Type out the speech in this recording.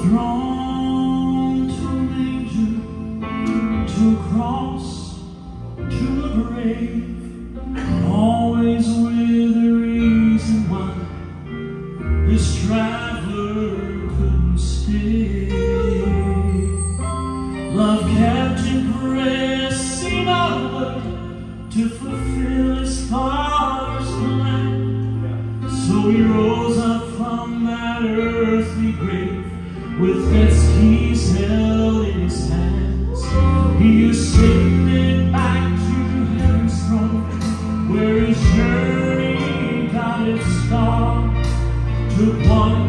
From to manger, to cross, to the grave, always with a reason why this traveler couldn't stay. Love kept him pressing onward to fulfill his father's plan. So he rose up from that earth with its keys held in his hands. He ascended back to heaven's throne where his journey got its start. Took one